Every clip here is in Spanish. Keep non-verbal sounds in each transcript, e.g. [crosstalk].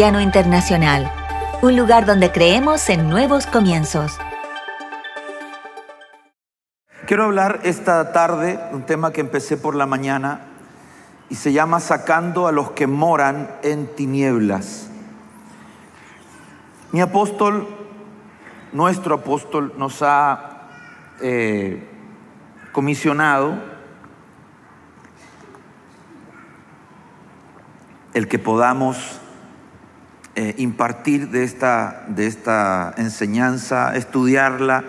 Internacional, un lugar donde creemos en nuevos comienzos. Quiero hablar esta tarde de un tema que empecé por la mañana y se llama Sacando a los que moran en tinieblas. Mi apóstol, nuestro apóstol, nos ha eh, comisionado el que podamos eh, impartir de esta, de esta enseñanza, estudiarla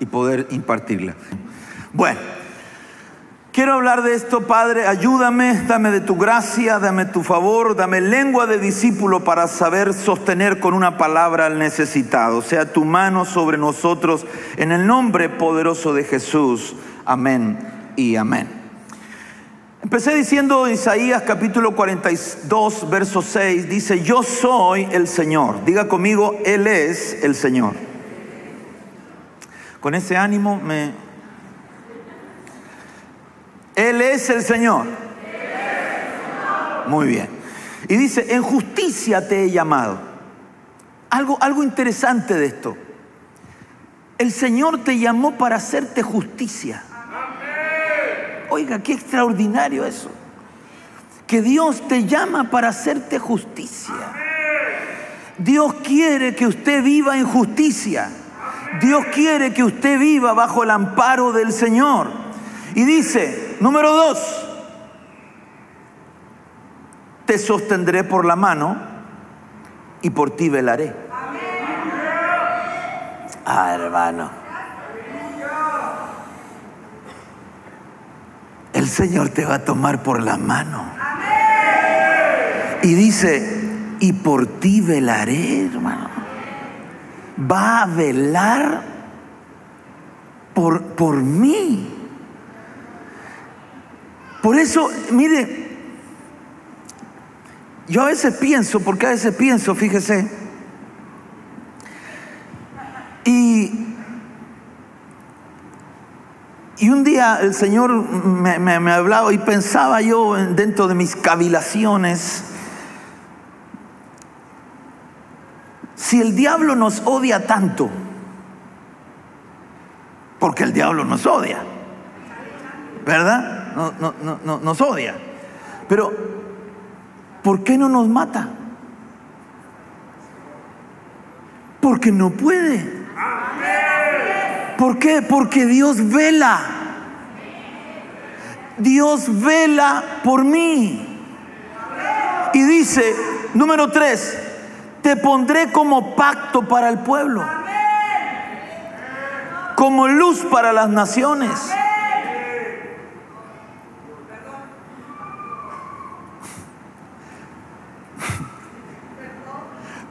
y poder impartirla. Bueno, quiero hablar de esto, Padre, ayúdame, dame de tu gracia, dame tu favor, dame lengua de discípulo para saber sostener con una palabra al necesitado. Sea tu mano sobre nosotros en el nombre poderoso de Jesús. Amén y amén. Empecé diciendo Isaías capítulo 42, verso 6, dice, yo soy el Señor. Diga conmigo, Él es el Señor. Con ese ánimo me... Él es el Señor. Muy bien. Y dice, en justicia te he llamado. Algo, algo interesante de esto. El Señor te llamó para hacerte justicia. Oiga, qué extraordinario eso. Que Dios te llama para hacerte justicia. Dios quiere que usted viva en justicia. Dios quiere que usted viva bajo el amparo del Señor. Y dice, número dos, te sostendré por la mano y por ti velaré. Ah, hermano. El Señor te va a tomar por la mano. Y dice, y por ti velaré, hermano. Va a velar por, por mí. Por eso, mire, yo a veces pienso, porque a veces pienso, fíjese, y y un día el Señor me, me, hablaba y pensaba yo dentro de mis cavilaciones, si el diablo nos odia tanto, porque el diablo nos odia, ¿verdad? No, no, no, nos odia. Pero, ¿por qué no nos mata? Porque no puede. ¿Por qué? Porque Dios vela. Dios vela por mí. Y dice, número tres, te pondré como pacto para el pueblo. Como luz para las naciones. [laughs]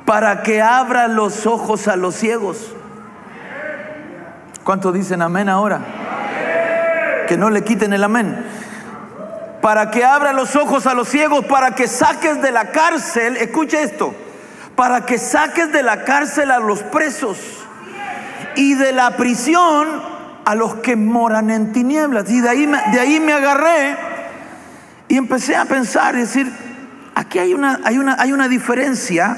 Para que abra los ojos a los ciegos ¿Cuántos dicen amén ahora? Que no le quiten el amén. Para que abra los ojos a los ciegos, para que saques de la cárcel, escuche esto, para que saques de la cárcel a los presos y de la prisión a los que moran en tinieblas. Y de ahí, de ahí me agarré y empecé a pensar y decir, aquí hay una, hay, una, hay una diferencia.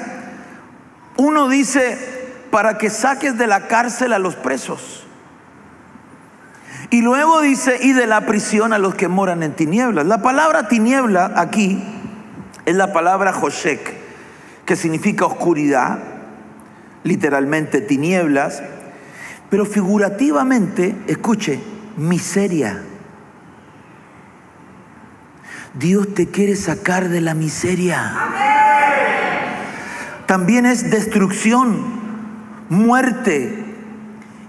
Uno dice, para que saques de la cárcel a los presos. Y luego dice, y de la prisión a los que moran en tinieblas. La palabra tiniebla aquí es la palabra Joshek, que significa oscuridad, literalmente tinieblas, pero figurativamente, escuche, miseria. Dios te quiere sacar de la miseria. También es destrucción, muerte,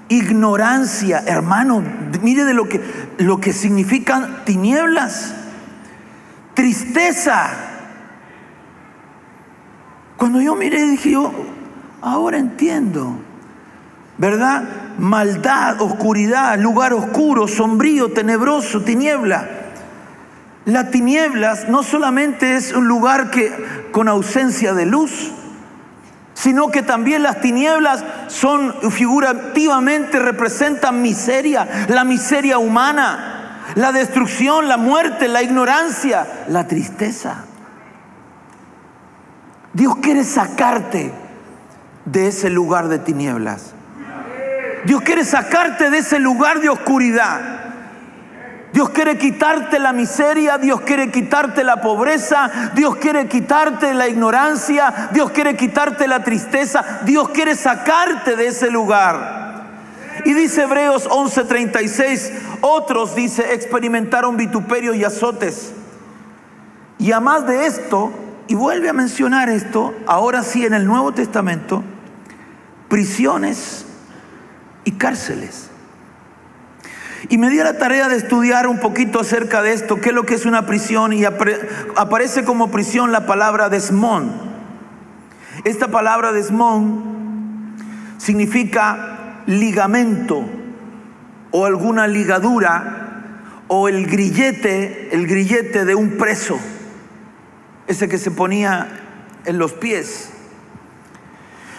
ignorancia, hermano, mire de lo que, lo que significan tinieblas, tristeza. Cuando yo miré dije yo, ahora entiendo, ¿verdad? Maldad, oscuridad, lugar oscuro, sombrío, tenebroso, tiniebla. La tinieblas no solamente es un lugar que con ausencia de luz, sino que también las tinieblas son figurativamente representan miseria, la miseria humana, la destrucción, la muerte, la ignorancia, la tristeza. Dios quiere sacarte de ese lugar de tinieblas. Dios quiere sacarte de ese lugar de oscuridad. Dios quiere quitarte la miseria, Dios quiere quitarte la pobreza, Dios quiere quitarte la ignorancia, Dios quiere quitarte la tristeza, Dios quiere sacarte de ese lugar. Y dice Hebreos 11:36, otros, dice, experimentaron vituperio y azotes. Y a más de esto, y vuelve a mencionar esto, ahora sí en el Nuevo Testamento, prisiones y cárceles. Y me di a la tarea de estudiar un poquito acerca de esto, qué es lo que es una prisión, y aparece como prisión la palabra desmón. Esta palabra desmón significa ligamento o alguna ligadura o el grillete, el grillete de un preso, ese que se ponía en los pies.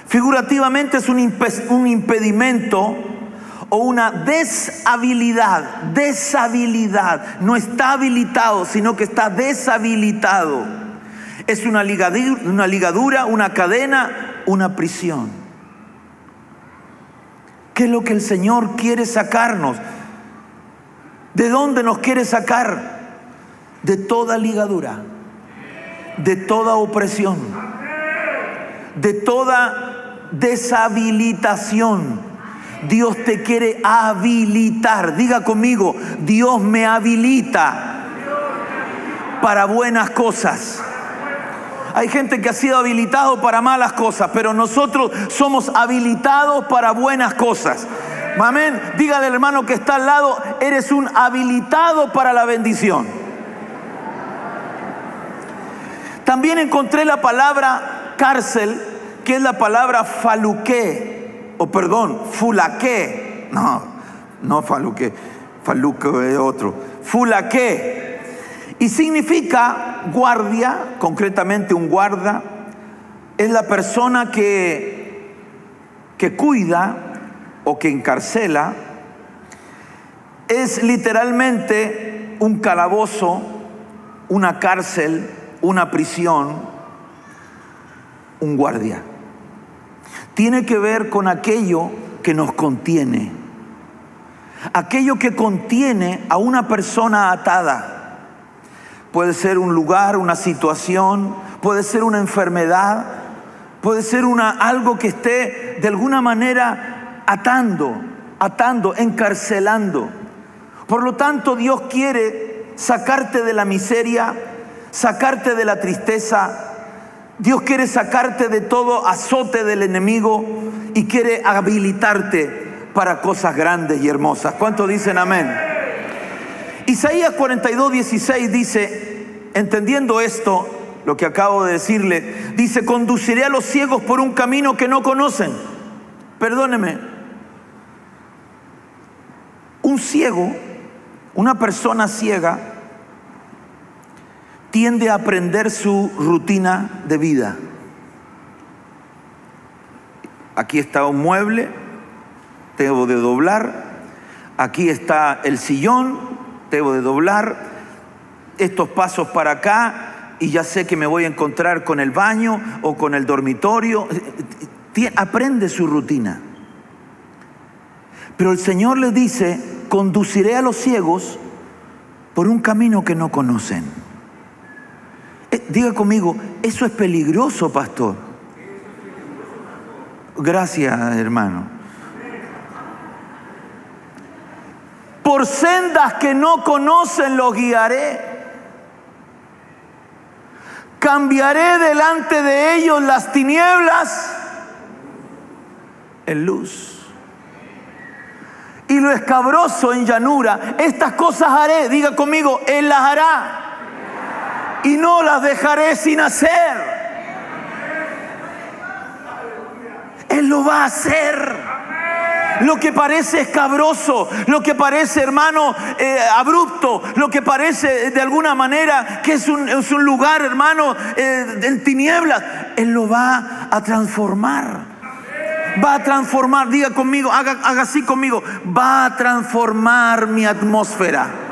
Figurativamente es un, impedimento o una deshabilidad, deshabilidad. No está habilitado, sino que está deshabilitado. Es una ligadura, una, cadena, una prisión. ¿Qué es lo que el Señor quiere sacarnos? ¿De dónde nos quiere sacar? De toda ligadura, de toda opresión, de toda deshabilitación. Dios te quiere habilitar. Diga conmigo, Dios me habilita para buenas cosas. Hay gente que ha sido habilitado para malas cosas, pero nosotros somos habilitados para buenas cosas. Amén. Dígale al hermano que está al lado, eres un habilitado para la bendición. También encontré la palabra cárcel que es la palabra faluque, o perdón, fulaque. No, no faluque, faluque es otro. Fulaque. Y significa guardia, concretamente un guarda, es la persona que, que cuida o que encarcela. Es literalmente un calabozo, una cárcel, una prisión, un guardia tiene que ver con aquello que nos contiene. Aquello que contiene a una persona atada. Puede ser un lugar, una situación, puede ser una enfermedad, puede ser una, algo que esté de alguna manera atando, atando, encarcelando. Por lo tanto, Dios quiere sacarte de la miseria, sacarte de la tristeza, Dios quiere sacarte de todo azote del enemigo y quiere habilitarte para cosas grandes y hermosas. ¿Cuántos dicen amén? Isaías 42, 16 dice, entendiendo esto, lo que acabo de decirle, dice, conduciré a los ciegos por un camino que no conocen. Perdóneme, un ciego, una persona ciega, tiende a aprender su rutina de vida. Aquí está un mueble, tengo de doblar. Aquí está el sillón, tengo de doblar. Estos pasos para acá y ya sé que me voy a encontrar con el baño o con el dormitorio. Aprende su rutina. Pero el Señor le dice, conduciré a los ciegos por un camino que no conocen. Eh, diga conmigo, eso es peligroso, pastor. Gracias, hermano. Por sendas que no conocen los guiaré. Cambiaré delante de ellos las tinieblas en luz. Y lo escabroso en llanura. Estas cosas haré. Diga conmigo, Él las hará y no las dejaré sin hacer. Él lo va a hacer. Lo que parece escabroso, lo que parece, hermano, eh, abrupto, lo que parece de alguna manera que es un, lugar, hermano, eh, en tinieblas, Él lo va a transformar. Va a transformar, diga conmigo, haga, haga así conmigo, va a transformar mi atmósfera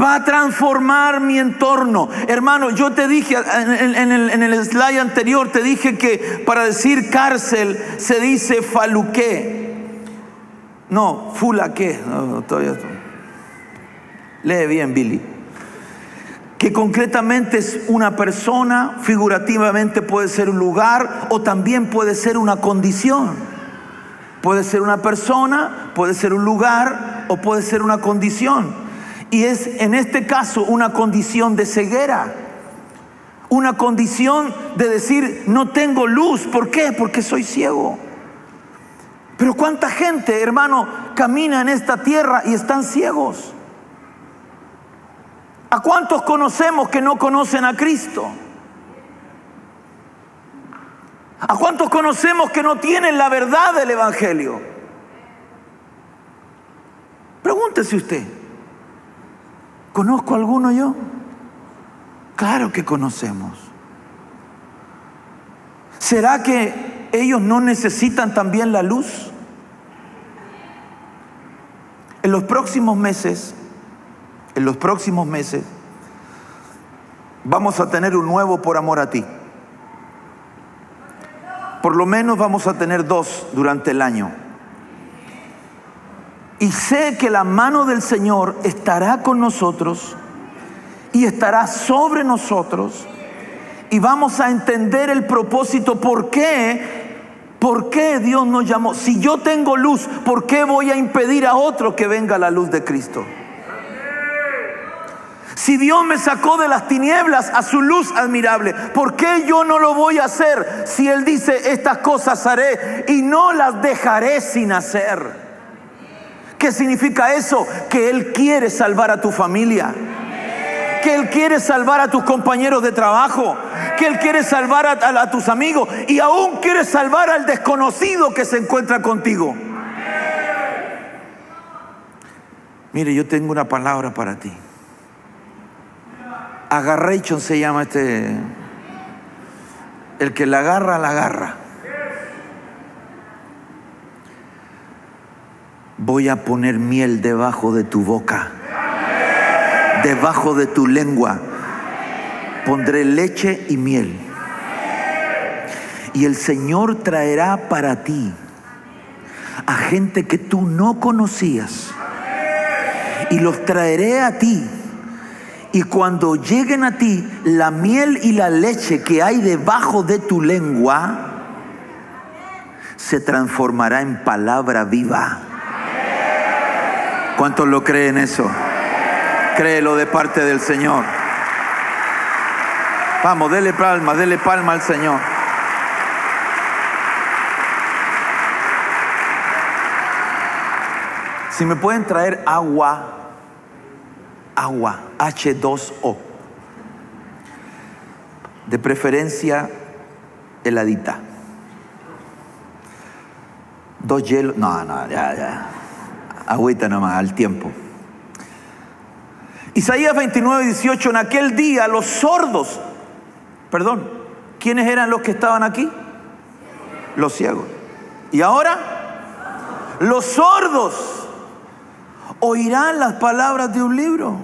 va a transformar mi entorno. Hermano, yo te dije en, el, slide anterior, te dije que para decir cárcel se dice faluqué. No, fulaqué. No, todavía. Lee bien, Billy. Que concretamente es una persona, figurativamente puede ser un lugar o también puede ser una condición. Puede ser una persona, puede ser un lugar o puede ser una condición. Y es en este caso una condición de ceguera. Una condición de decir, no tengo luz. ¿Por qué? Porque soy ciego. Pero cuánta gente, hermano, camina en esta tierra y están ciegos. ¿A cuántos conocemos que no conocen a Cristo? ¿A cuántos conocemos que no tienen la verdad del Evangelio? Pregúntese usted. ¿Conozco alguno yo? Claro que conocemos. ¿Será que ellos no necesitan también la luz? En los próximos meses, en los próximos meses, vamos a tener un nuevo por amor a ti. Por lo menos vamos a tener dos durante el año. Y sé que la mano del Señor estará con nosotros y estará sobre nosotros. Y vamos a entender el propósito, por qué, por qué Dios nos llamó. Si yo tengo luz, ¿por qué voy a impedir a otro que venga la luz de Cristo? Si Dios me sacó de las tinieblas a su luz admirable, ¿por qué yo no lo voy a hacer si Él dice, estas cosas haré y no las dejaré sin hacer? ¿Qué significa eso? Que Él quiere salvar a tu familia. Que Él quiere salvar a tus compañeros de trabajo. Que Él quiere salvar a, tus amigos. Y aún quiere salvar al desconocido que se encuentra contigo. Mire, yo tengo una palabra para ti. Agarration se llama este. El que la agarra, la agarra. Voy a poner miel debajo de tu boca, debajo de tu lengua. Pondré leche y miel. Y el Señor traerá para ti a gente que tú no conocías. Y los traeré a ti. Y cuando lleguen a ti, la miel y la leche que hay debajo de tu lengua se transformará en palabra viva. ¿Cuántos lo creen eso? Créelo de parte del Señor. Vamos, dele palma, dele palma al Señor. Si me pueden traer agua, agua, H2O. De preferencia heladita. Dos hielos. No, no, ya, ya agüita nomás, al tiempo. Isaías 29, 18, en aquel día los sordos, perdón, ¿quiénes eran los que estaban aquí? Los ciegos. ¿Y ahora? Los sordos oirán las palabras de un libro.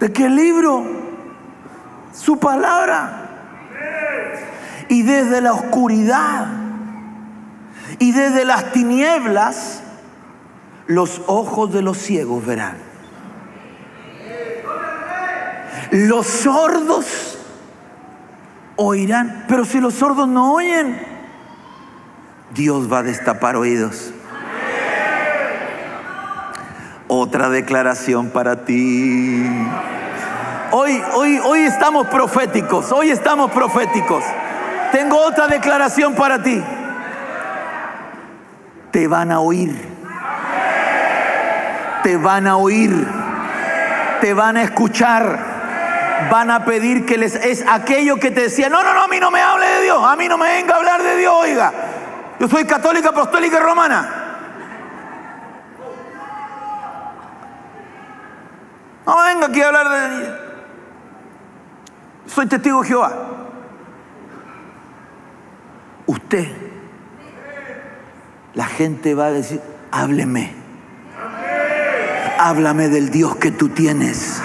¿De qué libro? Su palabra. Y desde la oscuridad y desde las tinieblas los ojos de los ciegos verán. Los sordos oirán, pero si los sordos no oyen, Dios va a destapar oídos. Otra declaración para ti. Hoy, hoy, hoy estamos proféticos, hoy estamos proféticos. Tengo otra declaración para ti. Te van a oír te van a oír, te van a escuchar, van a pedir que les es aquello que te decía, no, no, no, a mí no me hable de Dios, a mí no me venga a hablar de Dios, oiga, yo soy católica, apostólica y romana. No venga aquí a hablar de... Soy testigo de Jehová. Usted, la gente va a decir, hábleme Háblame del Dios que tú tienes.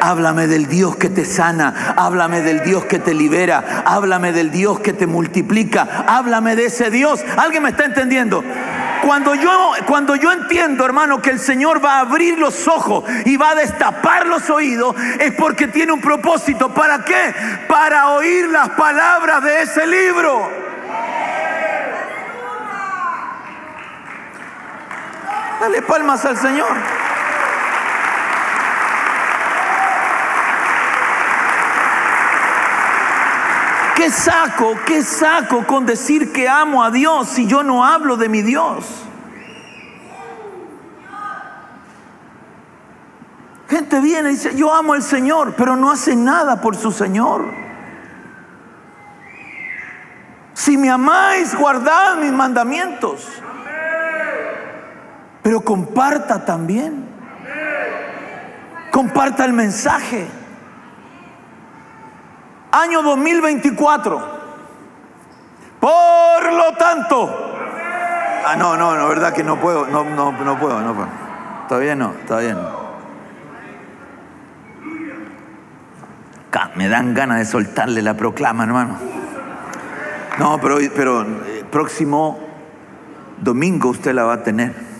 Háblame del Dios que te sana, háblame del Dios que te libera, háblame del Dios que te multiplica, háblame de ese Dios. ¿Alguien me está entendiendo? Cuando yo, cuando yo entiendo, hermano, que el Señor va a abrir los ojos y va a destapar los oídos, es porque tiene un propósito. ¿Para qué? Para oír las palabras de ese libro. Dale palmas al Señor. ¿Qué saco? ¿Qué saco con decir que amo a Dios si yo no hablo de mi Dios? Gente viene y dice, yo amo al Señor, pero no hace nada por su Señor. Si me amáis, guardad mis mandamientos. Pero comparta también. Comparta el mensaje. Año 2024. Por lo tanto. Ah, no, no, no, verdad que no puedo, no, no, no puedo, no puedo. Todavía no, todavía no. Me dan ganas de soltarle la proclama, hermano. No, pero, pero eh, próximo domingo usted la va a tener.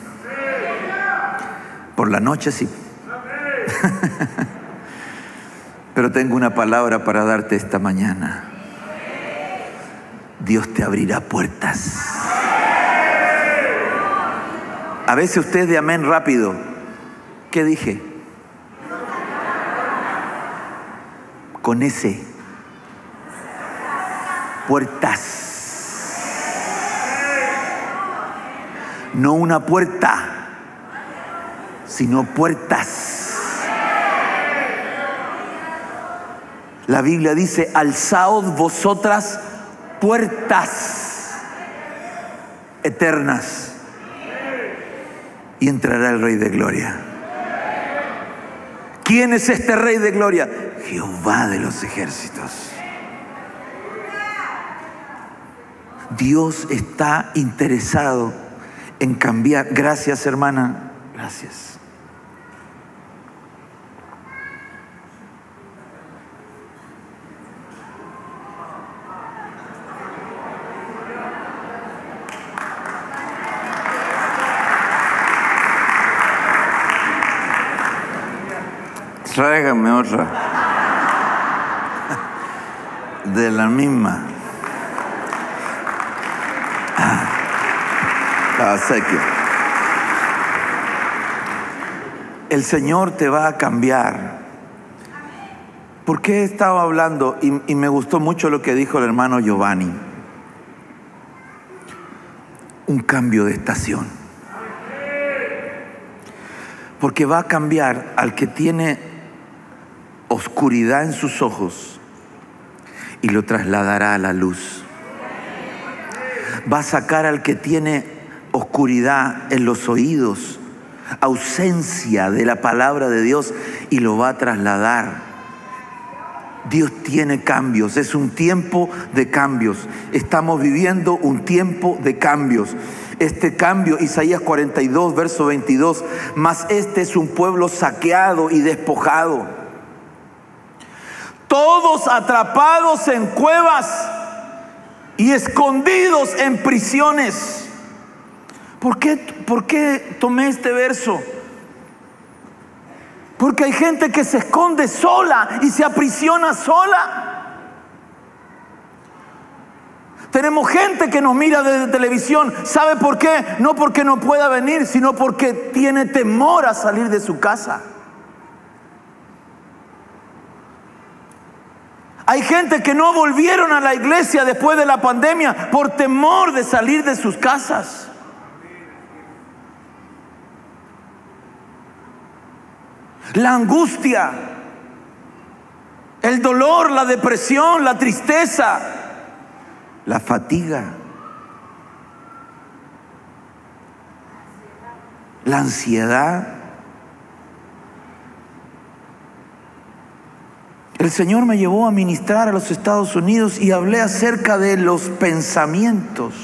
Por la noche sí. [laughs] Pero tengo una palabra para darte esta mañana. Dios te abrirá puertas. A veces usted de amén rápido. ¿Qué dije? Con ese. Puertas. No una puerta, sino puertas. La Biblia dice, alzaos vosotras puertas eternas y entrará el Rey de Gloria. ¿Quién es este Rey de Gloria? Jehová de los ejércitos. Dios está interesado en cambiar. Gracias hermana, gracias. Tráigame otra. De la misma. Ah, El Señor te va a cambiar. ¿Por qué estaba hablando? Y, y me gustó mucho lo que dijo el hermano Giovanni. Un cambio de estación. Porque va a cambiar al que tiene oscuridad en sus ojos y lo trasladará a la luz. Va a sacar al que tiene oscuridad en los oídos, ausencia de la palabra de Dios y lo va a trasladar. Dios tiene cambios, es un tiempo de cambios. Estamos viviendo un tiempo de cambios. Este cambio, Isaías 42, verso 22, mas este es un pueblo saqueado y despojado atrapados en cuevas y escondidos en prisiones. ¿Por qué, ¿Por qué tomé este verso? Porque hay gente que se esconde sola y se aprisiona sola. Tenemos gente que nos mira desde televisión. ¿Sabe por qué? No porque no pueda venir, sino porque tiene temor a salir de su casa. Hay gente que no volvieron a la iglesia después de la pandemia por temor de salir de sus casas. La angustia, el dolor, la depresión, la tristeza, la fatiga, la ansiedad El Señor me llevó a ministrar a los Estados Unidos y hablé acerca de los pensamientos.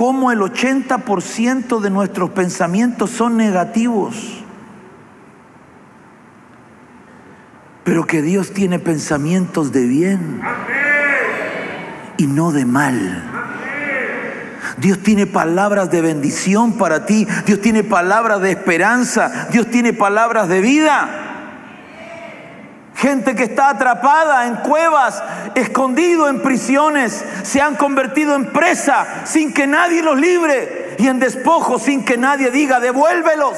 cómo el 80% de nuestros pensamientos son negativos. Pero que Dios tiene pensamientos de bien y no de mal. Dios tiene palabras de bendición para ti. Dios tiene palabras de esperanza. Dios tiene palabras de vida. Gente que está atrapada en cuevas, escondido en prisiones, se han convertido en presa sin que nadie los libre y en despojo sin que nadie diga, devuélvelos.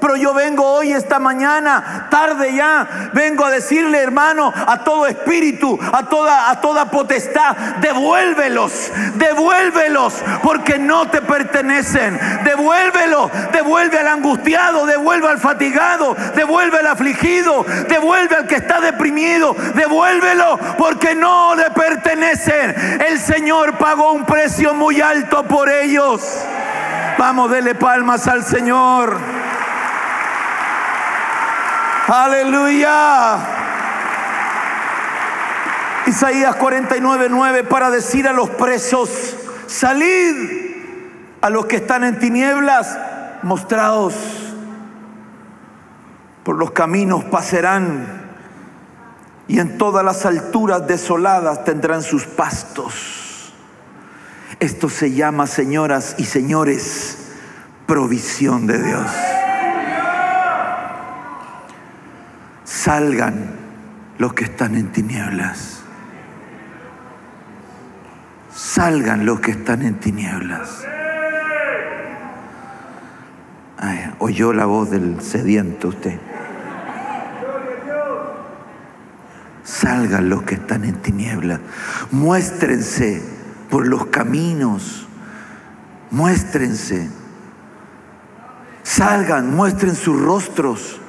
Pero yo vengo hoy, esta mañana, tarde ya, vengo a decirle, hermano, a todo espíritu, a toda, a toda potestad, devuélvelos, devuélvelos, porque no te pertenecen. Devuélvelo, devuelve al angustiado, devuelve al fatigado, devuelve al afligido, devuelve al que está deprimido, devuélvelo, porque no le pertenecen. El Señor pagó un precio muy alto por ellos. Vamos, dele palmas al Señor. Aleluya. Isaías 49, 9 para decir a los presos, salid a los que están en tinieblas, mostraos por los caminos pasarán y en todas las alturas desoladas tendrán sus pastos. Esto se llama, señoras y señores, provisión de Dios. Salgan los que están en tinieblas. Salgan los que están en tinieblas. oyó la voz del sediento usted. Salgan los que están en tinieblas. Muéstrense por los caminos. Muéstrense. Salgan, muestren sus rostros.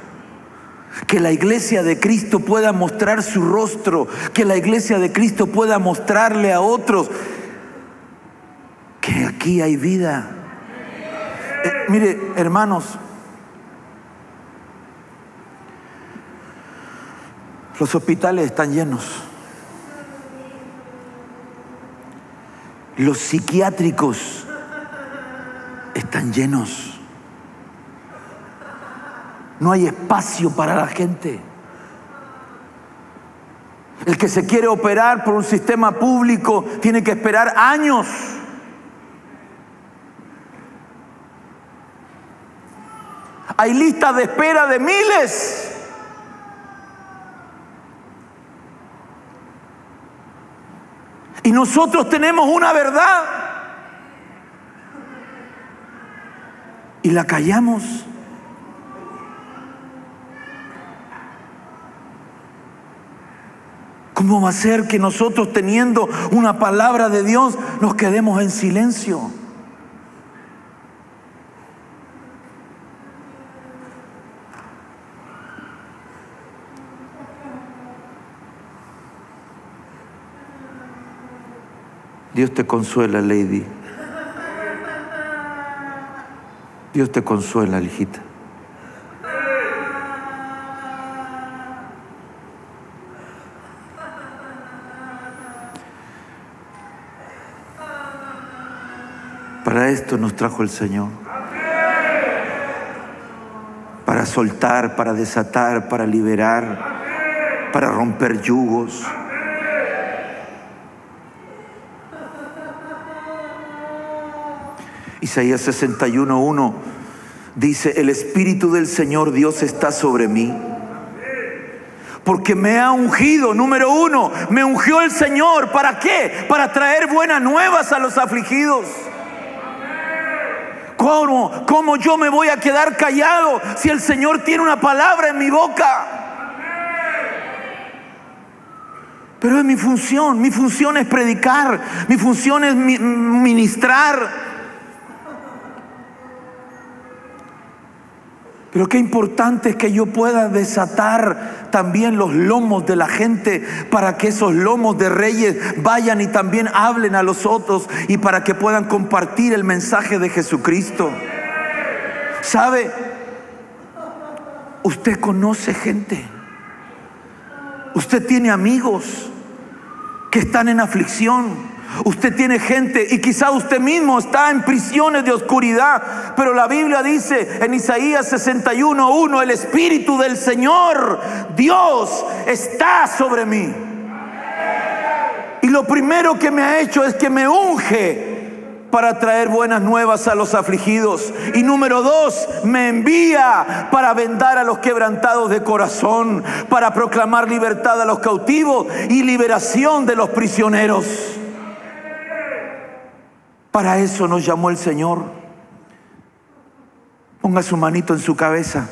Que la iglesia de Cristo pueda mostrar su rostro. Que la iglesia de Cristo pueda mostrarle a otros que aquí hay vida. Eh, mire, hermanos, los hospitales están llenos. Los psiquiátricos están llenos. No hay espacio para la gente. El que se quiere operar por un sistema público tiene que esperar años. Hay listas de espera de miles. Y nosotros tenemos una verdad. Y la callamos. ¿Cómo va a ser que nosotros teniendo una palabra de Dios nos quedemos en silencio? Dios te consuela, Lady. Dios te consuela, hijita. Para esto nos trajo el Señor. Para soltar, para desatar, para liberar, para romper yugos. Isaías 61.1 dice, el Espíritu del Señor Dios está sobre mí. Porque me ha ungido, número uno, me ungió el Señor. ¿Para qué? Para traer buenas nuevas a los afligidos. ¿Cómo? ¿Cómo yo me voy a quedar callado si el Señor tiene una palabra en mi boca? Pero es mi función, mi función es predicar, mi función es ministrar. Pero qué importante es que yo pueda desatar también los lomos de la gente para que esos lomos de reyes vayan y también hablen a los otros y para que puedan compartir el mensaje de Jesucristo. ¿Sabe? Usted conoce gente. Usted tiene amigos que están en aflicción. Usted tiene gente y quizá usted mismo está en prisiones de oscuridad, pero la Biblia dice en Isaías 61:1, el Espíritu del Señor, Dios, está sobre mí. Y lo primero que me ha hecho es que me unge para traer buenas nuevas a los afligidos. Y número dos, me envía para vendar a los quebrantados de corazón, para proclamar libertad a los cautivos y liberación de los prisioneros. Para eso nos llamó el Señor. Ponga su manito en su cabeza.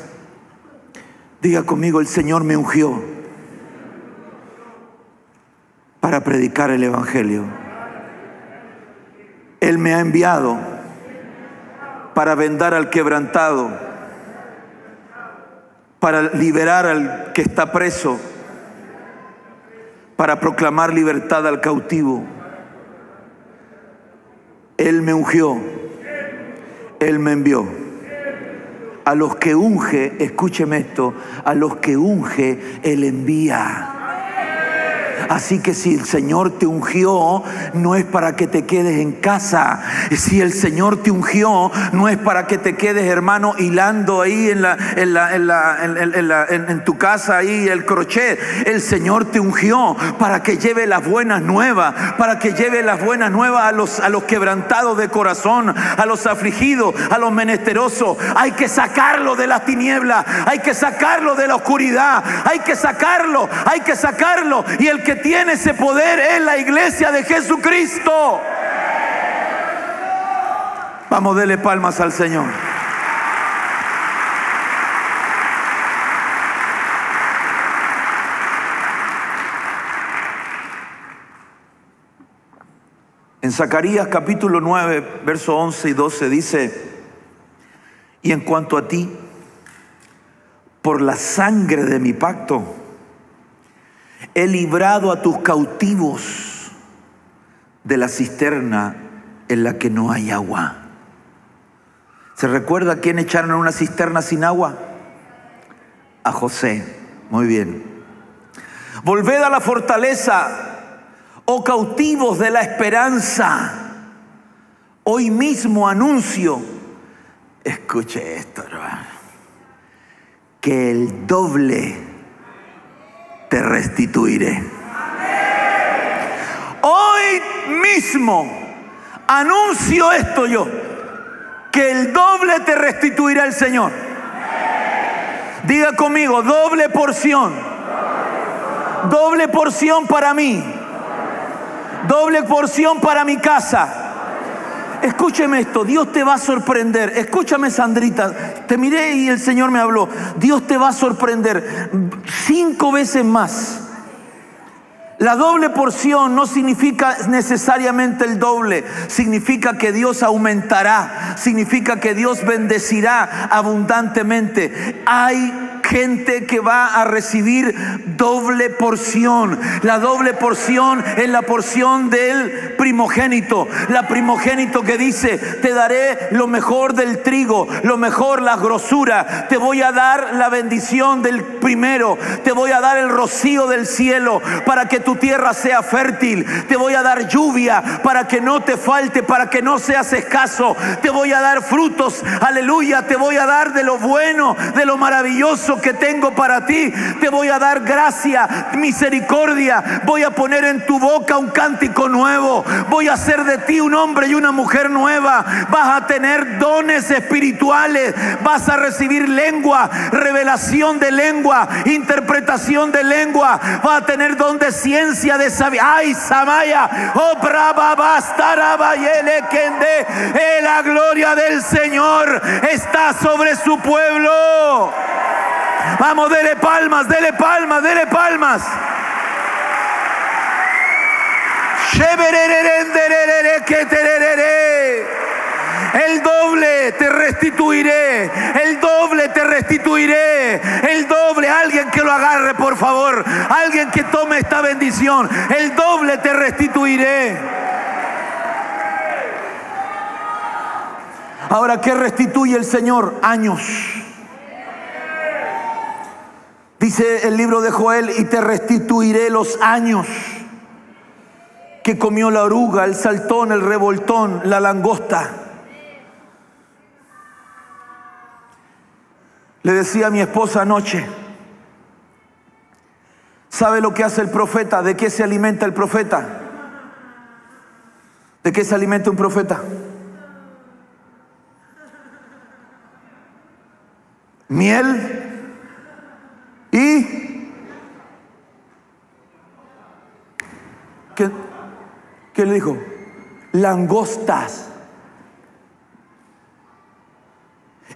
Diga conmigo, el Señor me ungió para predicar el Evangelio. Él me ha enviado para vendar al quebrantado, para liberar al que está preso, para proclamar libertad al cautivo. Él me ungió, Él me envió. A los que unge, escúcheme esto, a los que unge, Él envía. Así que si el Señor te ungió, no es para que te quedes en casa. Si el Señor te ungió, no es para que te quedes, hermano, hilando ahí en, la, en, tu casa, ahí el crochet. El Señor te ungió para que lleve las buenas nuevas, para que lleve las buenas nuevas a los, a los quebrantados de corazón, a los afligidos, a los menesterosos. Hay que sacarlo de las tinieblas, hay que sacarlo de la oscuridad, hay que sacarlo, hay que sacarlo. Y el que tiene ese poder es la iglesia de Jesucristo. Vamos, dele palmas al Señor. En Zacarías capítulo 9, verso 11 y 12 dice, y en cuanto a ti, por la sangre de mi pacto, He librado a tus cautivos de la cisterna en la que no hay agua. ¿Se recuerda quién echaron en una cisterna sin agua? A José. Muy bien. Volved a la fortaleza, oh cautivos de la esperanza. Hoy mismo anuncio, escuche esto, hermano, que el doble te restituiré. Hoy mismo anuncio esto yo, que el doble te restituirá el Señor. Diga conmigo, doble porción. Doble porción para mí. Doble porción para mi casa escúcheme esto, Dios te va a sorprender. Escúchame, Sandrita, te miré y el Señor me habló. Dios te va a sorprender cinco veces más. La doble porción no significa necesariamente el doble, significa que Dios aumentará, significa que Dios bendecirá abundantemente. Hay gente que va a recibir doble porción. La doble porción es la porción del primogénito. La primogénito que dice, te daré lo mejor del trigo, lo mejor, la grosura. Te voy a dar la bendición del primero. Te voy a dar el rocío del cielo para que tu tierra sea fértil. Te voy a dar lluvia para que no te falte, para que no seas escaso. Te voy a dar frutos. Aleluya. Te voy a dar de lo bueno, de lo maravilloso que tengo para ti. Te voy a dar gracia, misericordia. Voy a poner en tu boca un cántico nuevo. Voy a hacer de ti un hombre y una mujer nueva. Vas a tener dones espirituales. Vas a recibir lengua, revelación de lengua, interpretación de lengua. Vas a tener don de ciencia, de sabiduría. Ay, Samaya. Oh, brava, kende. Eh, la gloria del Señor está sobre su pueblo. Vamos, dele palmas, dele palmas, dele palmas. El doble te restituiré. El doble te restituiré. El doble. Alguien que lo agarre, por favor. Alguien que tome esta bendición. El doble te restituiré. Ahora, ¿qué restituye el Señor? Años. Dice el libro de Joel, y te restituiré los años. que comió la oruga, el saltón, el revoltón, la langosta. Le decía a mi esposa anoche, ¿sabe lo que hace el profeta? ¿De qué se alimenta el profeta? ¿De qué se alimenta un profeta? Miel y... ¿Qué, ¿Qué le dijo? Langostas.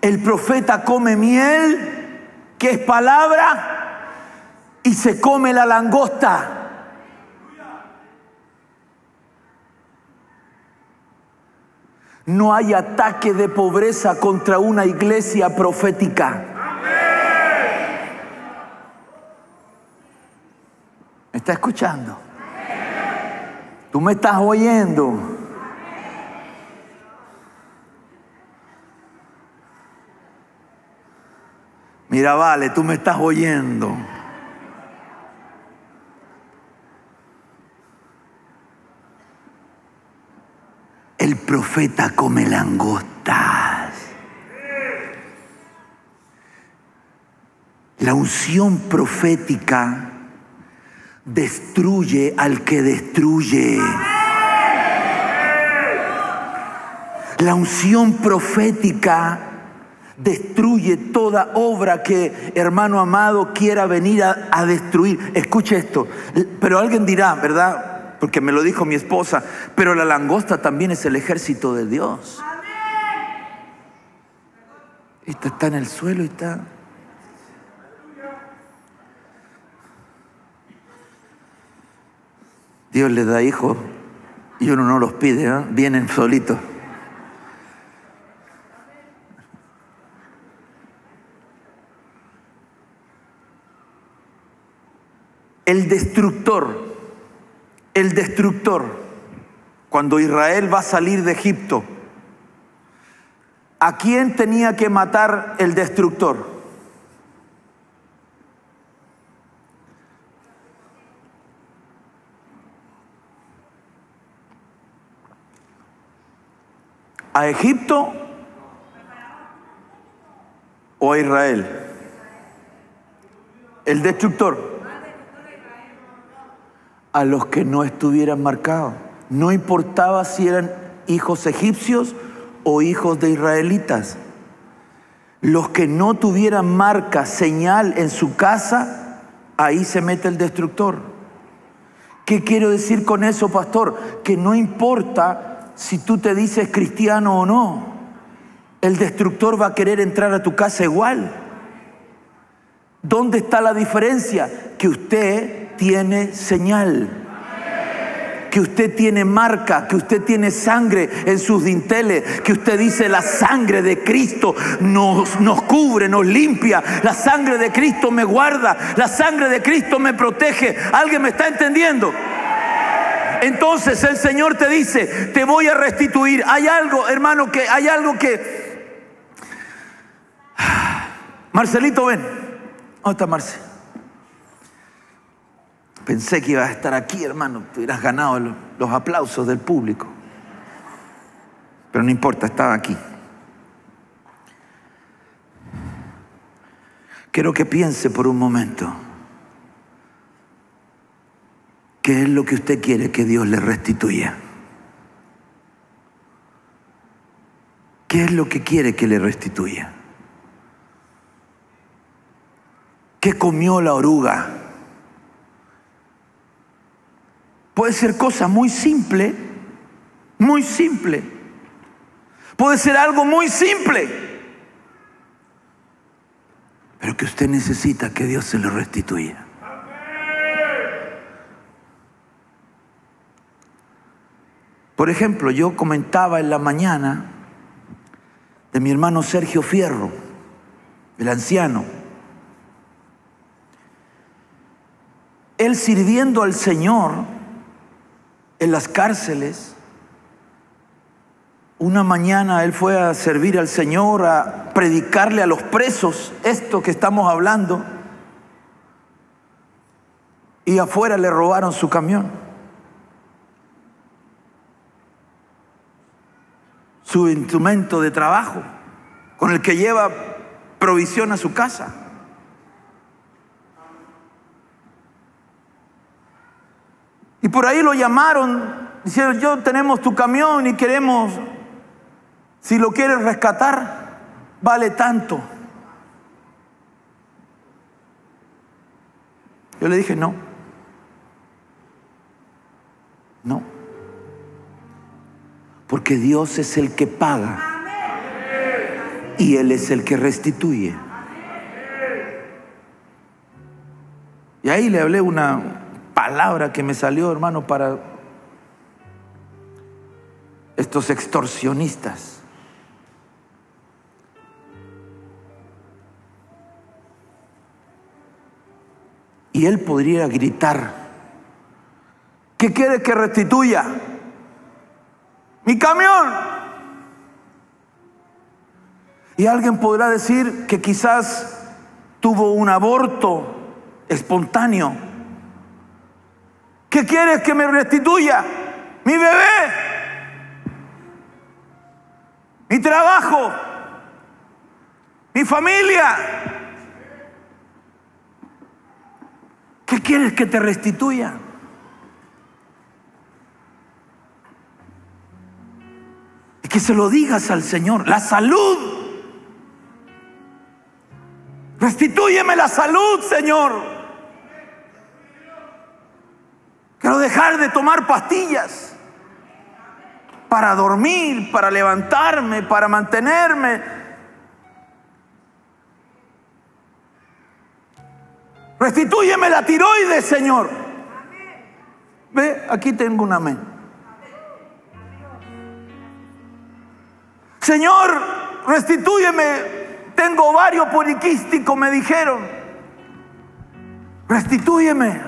El profeta come miel, que es palabra, y se come la langosta. No hay ataque de pobreza contra una iglesia profética. Está escuchando? Tú me estás oyendo. Mira, vale, tú me estás oyendo. El profeta come langostas. La unción profética destruye al que destruye. La unción profética destruye toda obra que, hermano amado, quiera venir a, destruir. Escuche esto, pero alguien dirá, ¿verdad? Porque me lo dijo mi esposa, pero la langosta también es el ejército de Dios. Esta está en el suelo y está... Dios le da hijos y uno no los pide, vienen solitos. El destructor, el destructor, cuando Israel va a salir de Egipto, ¿a quién tenía que matar el destructor? ¿A Egipto o a Israel? El destructor a los que no estuvieran marcados. No importaba si eran hijos egipcios o hijos de israelitas. Los que no tuvieran marca, señal en su casa, ahí se mete el destructor. ¿Qué quiero decir con eso, pastor? Que no importa si tú te dices cristiano o no, el destructor va a querer entrar a tu casa igual. ¿Dónde está la diferencia? Que usted tiene señal, que usted tiene marca, que usted tiene sangre en sus dinteles, que usted dice la sangre de Cristo nos, nos cubre, nos limpia, la sangre de Cristo me guarda, la sangre de Cristo me protege. ¿Alguien me está entendiendo? Entonces el Señor te dice, te voy a restituir. Hay algo, hermano, que hay algo que... Marcelito, ven. ¿Dónde está Marcel? Pensé que ibas a estar aquí, hermano, te ganado los aplausos del público. Pero no importa, estaba aquí. Quiero que piense por un momento. ¿Qué es lo que usted quiere que Dios le restituya? ¿Qué es lo que quiere que le restituya? ¿Qué comió la oruga? Puede ser cosa muy simple, muy simple. Puede ser algo muy simple. Pero que usted necesita que Dios se lo restituya. Por ejemplo, yo comentaba en la mañana de mi hermano Sergio Fierro, el anciano. Él sirviendo al Señor en las cárceles. Una mañana él fue a servir al Señor, a predicarle a los presos esto que estamos hablando. Y afuera le robaron su camión. Su instrumento de trabajo, con el que lleva provisión a su casa. Y por ahí lo llamaron, dijeron, yo tenemos tu camión y queremos, si lo quieres rescatar, vale tanto. Yo le dije, no, no, porque Dios es el que paga y Él es el que restituye. Y ahí le hablé una palabra que me salió, hermano, para estos extorsionistas. Y él podría gritar, ¿qué quiere que restituya? Mi camión. Y alguien podrá decir que quizás tuvo un aborto espontáneo. ¿Qué quieres que me restituya? Mi bebé, mi trabajo, mi familia. ¿Qué quieres que te restituya? Que se lo digas al Señor. La salud. Restitúyeme la salud, Señor. Quiero dejar de tomar pastillas para dormir, para levantarme, para mantenerme. Restitúyeme la tiroides, Señor. Ve, aquí tengo un amén. Señor, restitúyeme. Tengo ovario poliquístico, me dijeron. Restitúyeme.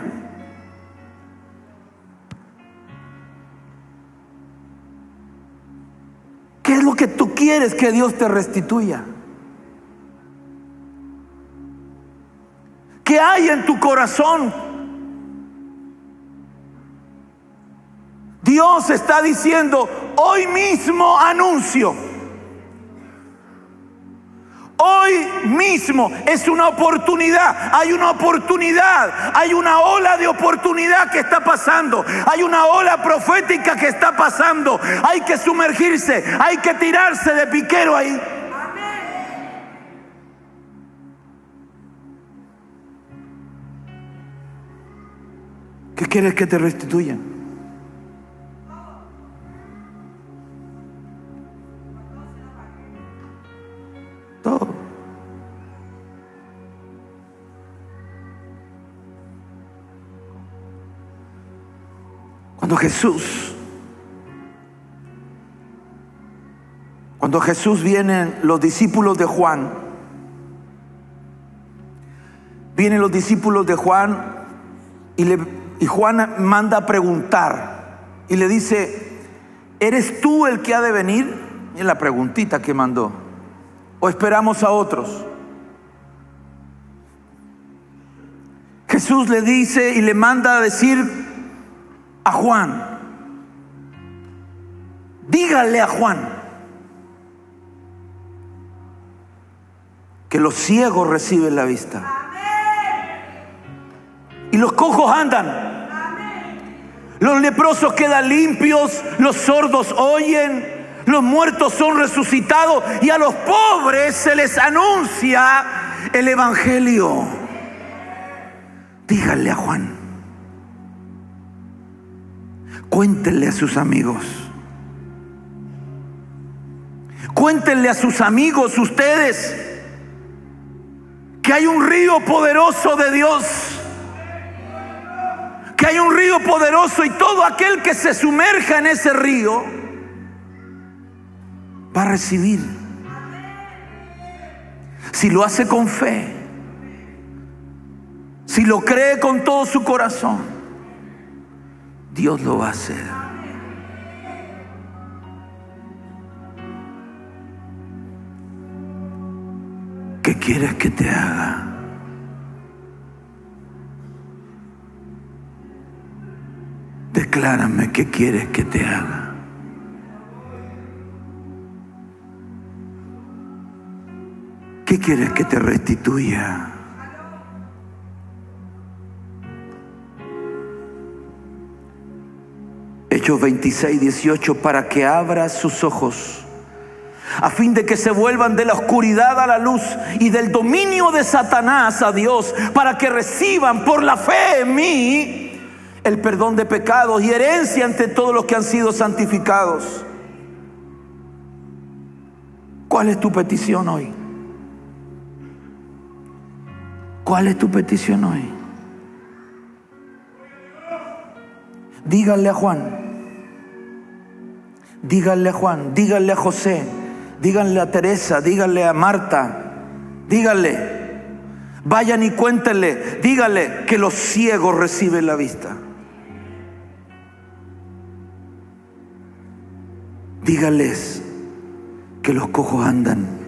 ¿Qué es lo que tú quieres que Dios te restituya? ¿Qué hay en tu corazón? Dios está diciendo, hoy mismo anuncio mismo es una oportunidad, hay una oportunidad, hay una ola de oportunidad que está pasando, hay una ola profética que está pasando, hay que sumergirse, hay que tirarse de piquero ahí. ¿Qué quieres que te restituyan? Jesús, cuando Jesús vienen los discípulos de Juan, vienen los discípulos de Juan y, y Juan manda a preguntar y le dice, ¿eres tú el que ha de venir? Y la preguntita que mandó. ¿O esperamos a otros? Jesús le dice y le manda a decir a Juan, dígale a Juan que los ciegos reciben la vista. Y los cojos andan. Los leprosos quedan limpios, los sordos oyen, los muertos son resucitados y a los pobres se les anuncia el Evangelio. Dígale a Juan. Cuéntenle a sus amigos. Cuéntenle a sus amigos ustedes que hay un río poderoso de Dios. Que hay un río poderoso y todo aquel que se sumerja en ese río va a recibir. Si lo hace con fe, si lo cree con todo su corazón Dios lo va a hacer. quieres que te haga. Declárame qué quieres que te haga. ¿Qué quieres que te restituya? Hechos 26, 18, para que abra sus ojos a fin de que se vuelvan de la oscuridad a la luz y del dominio de Satanás a Dios, para que reciban por la fe en mí el perdón de pecados y herencia ante todos los que han sido santificados. ¿Cuál es tu petición hoy? ¿Cuál es tu petición hoy? Díganle a Juan, díganle a Juan, díganle a José, díganle a Teresa, díganle a Marta, díganle, vayan y cuéntenle, díganle que los ciegos reciben la vista. Díganles que los cojos andan.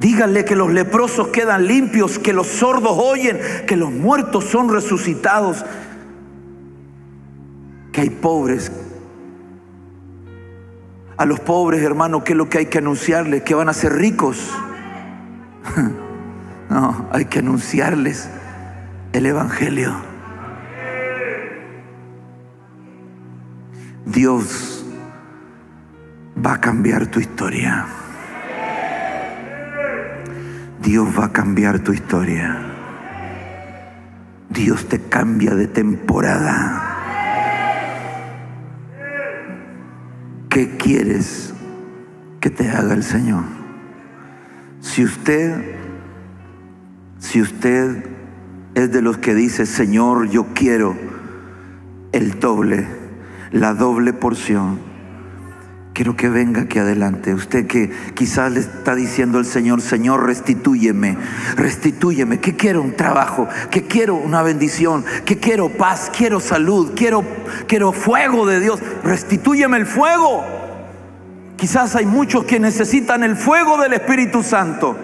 Díganle que los leprosos quedan limpios, que los sordos oyen, que los muertos son resucitados, que hay pobres. A los pobres, hermano, ¿qué es lo que hay que anunciarles? Que van a ser ricos. [laughs] No, hay que anunciarles el Evangelio. Dios va a cambiar tu historia. Dios va a cambiar tu historia. Dios te cambia de temporada. ¿Qué quieres que te haga el Señor? Si usted, si usted es de los que dice, Señor, yo quiero el doble, la doble porción, quiero que venga aquí adelante. Usted que quizás le está diciendo al Señor, Señor, restitúyeme, restitúyeme, que quiero un trabajo, que quiero una bendición, que quiero paz, quiero salud, quiero, quiero fuego de Dios, restitúyeme el fuego. Quizás hay muchos que necesitan el fuego del Espíritu Santo.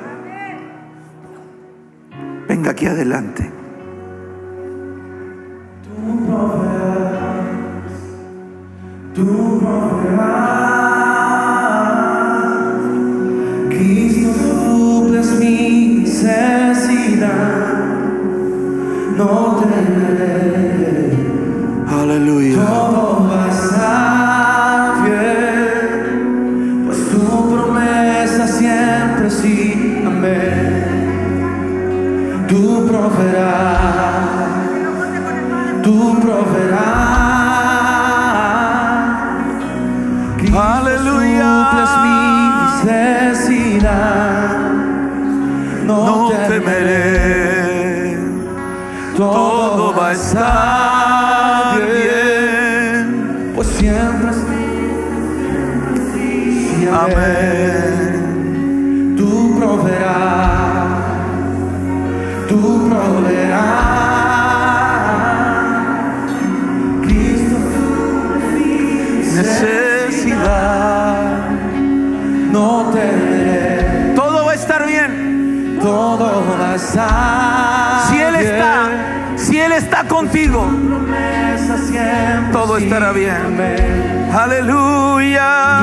Venga aquí adelante. Tú Cristo no estará bien. Aleluya.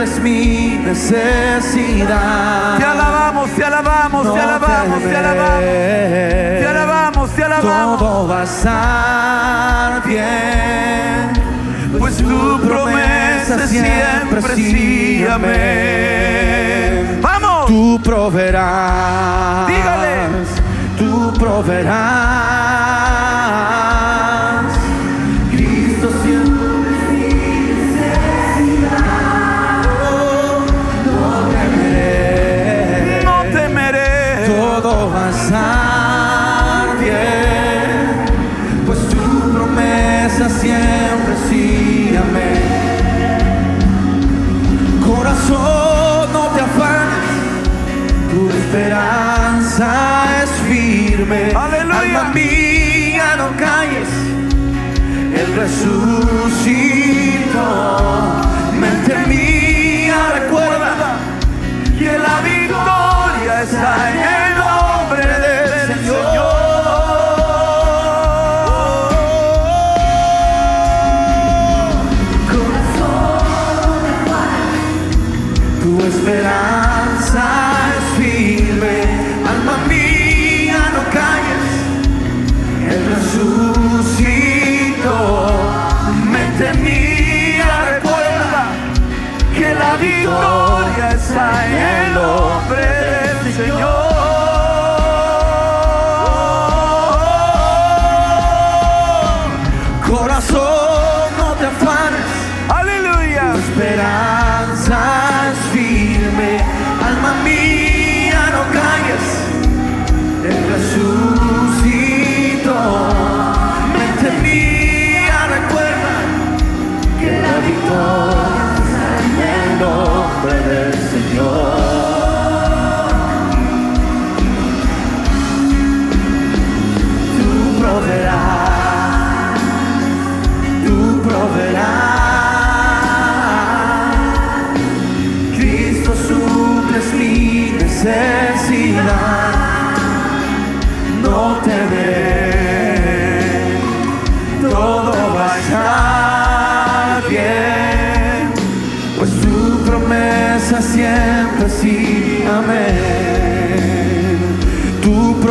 Suples mi necesidad. Te alabamos, te alabamos, No te alabamos, te alabamos. Te alabamos, te alabamos. Todo va a estar bien, Pues tu promesa siempre sí, amén. Vamos. Tú proveerás. Dígale. Tú proveerás. Todo va a estar bien, pues tu promesa siempre sí, amén. Corazón, no te afanes, tu esperanza es firme. Aleluya. Alma mía, no calles, el resucitó.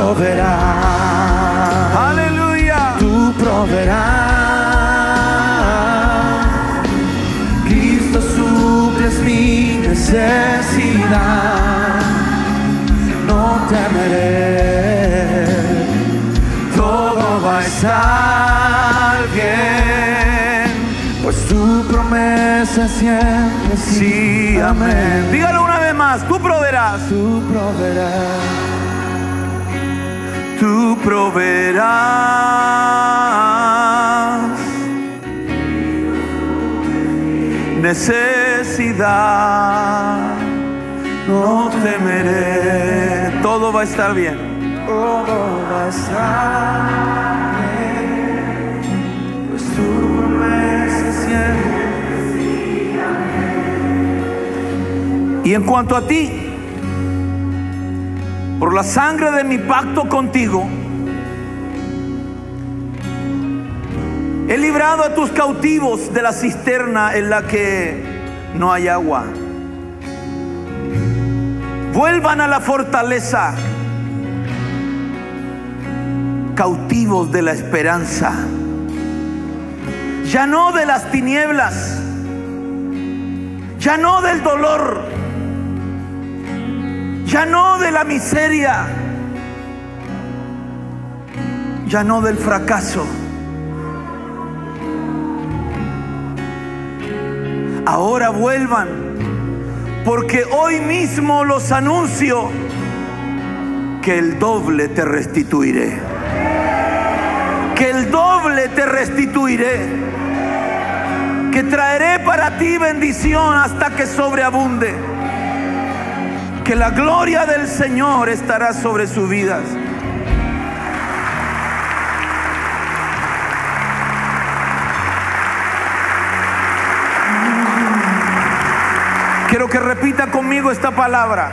Proveerás, Aleluya. tú proveerás. Cristo suples mi necesidad, no temeré, todo va a estar bien, pues tu promesa siempre sí, amén. Dígalo una vez más. Tú proveerás. Tú proveerás, Tú proveerás. Necesidad. No temeré. Todo va a estar bien. todo va a estar bien, pues tu promesa siempre. Y en cuanto a ti, por la sangre de mi pacto contigo, he librado a tus cautivos de la cisterna en la que no hay agua. Vuelvan a la fortaleza, cautivos de la esperanza, ya no de las tinieblas, ya no del dolor, ya no de la miseria, ya no del fracaso. Ahora vuelvan, porque hoy mismo los anuncio que el doble te restituiré. Que el doble te restituiré. Que traeré para ti bendición hasta que sobreabunde que la gloria del Señor estará sobre sus vidas. Quiero que repita conmigo esta palabra.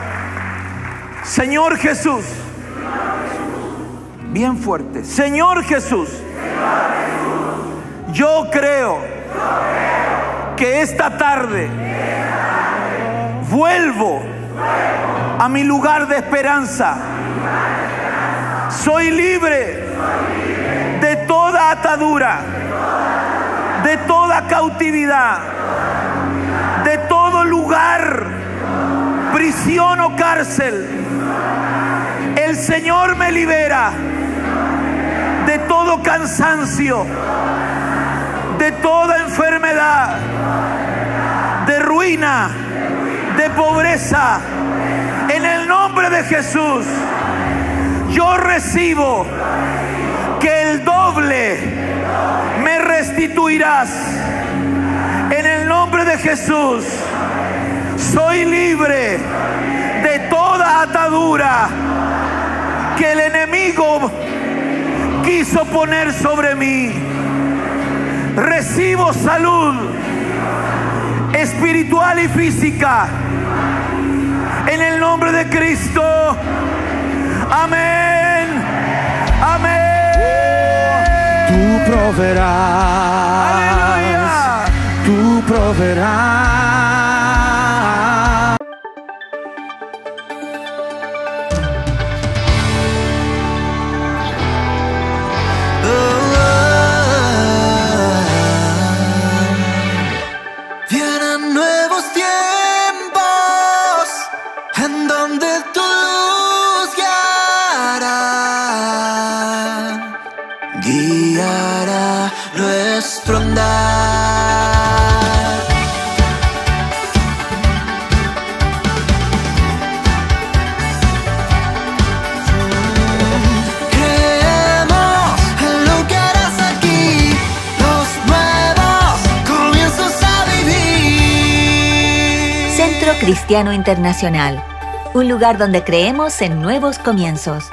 Señor Jesús. Bien fuerte. Señor Jesús. Yo creo que esta tarde vuelvo a mi lugar de esperanza. Soy libre de toda atadura, de toda cautividad. hogar, prisión o cárcel, el Señor me libera de todo cansancio, de toda enfermedad, de ruina, de pobreza. En el nombre de Jesús, yo recibo que el doble me restituirás. En el nombre de Jesús, soy libre de toda atadura que el enemigo quiso poner sobre mí. Recibo salud espiritual y física. En el nombre de Cristo. Amén. Amén. Tú proveerás. Aleluya. Tú proveerás. Internacional. Un lugar donde creemos en nuevos comienzos.